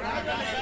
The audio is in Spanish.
Gracias.